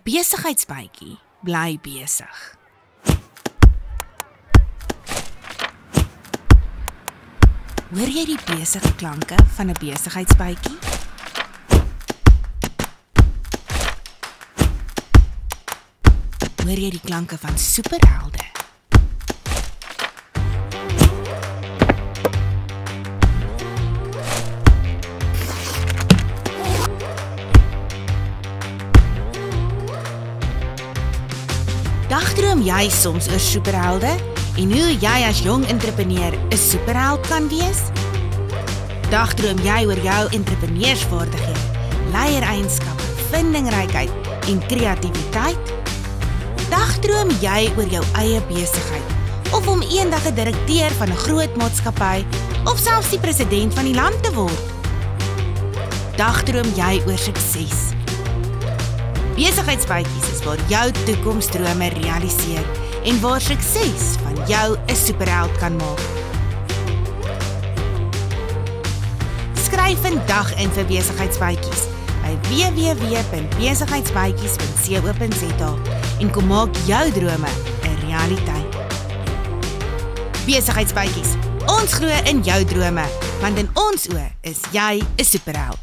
'n besigheidsbytjie bly besig. Hoor jy die besige klanke van 'n besigheidsbytjie? Hoor jy die klanke van superhelde? Dagdroom jy soms oor superhelde en hoe jy as jong entrepreneur 'n superheld kan wees? Dagdroom jy oor jou entrepreneursvaardighede, leiereienskappe, vindingrykheid en kreatiwiteit? Dagdroom jy oor jou eie besigheid of om eendag 'n direkteur van 'n groot maatskappy of selfs die president van die land te word? Dagdroom jy oor sukses? Besigheidsbytjies is waar jou toekomsdrome realiseer en waar sukses van jou 'n superheld kan maak. Skryf vandag in vir besigheidsbytjies by www.besigheidsbytjies.co.za en kom maak jou drome 'n realiteit. Besigheidsbytjies. Ons glo in jou drome, want in ons oë is jy 'n superheld.